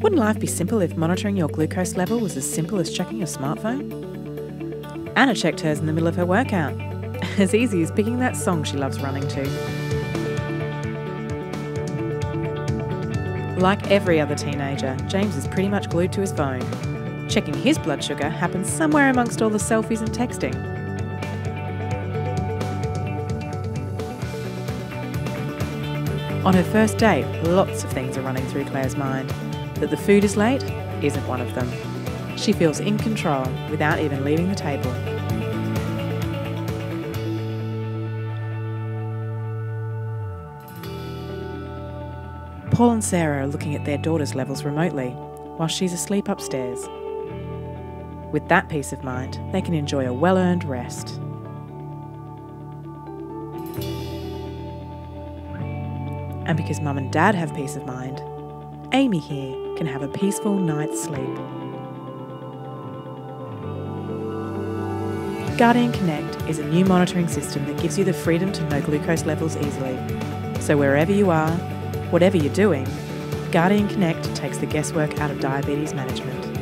Wouldn't life be simple if monitoring your glucose level was as simple as checking your smartphone? Anna checked hers in the middle of her workout. As easy as picking that song she loves running to. Like every other teenager, James is pretty much glued to his phone. Checking his blood sugar happens somewhere amongst all the selfies and texting. On her first date, lots of things are running through Claire's mind. That the food is late isn't one of them. She feels in control without even leaving the table. Paul and Sarah are looking at their daughter's levels remotely while she's asleep upstairs. With that peace of mind, they can enjoy a well earned rest. And because mum and dad have peace of mind, Amy here can have a peaceful night's sleep. Guardian Connect is a new monitoring system that gives you the freedom to know glucose levels easily. So wherever you are, whatever you're doing, Guardian Connect takes the guesswork out of diabetes management.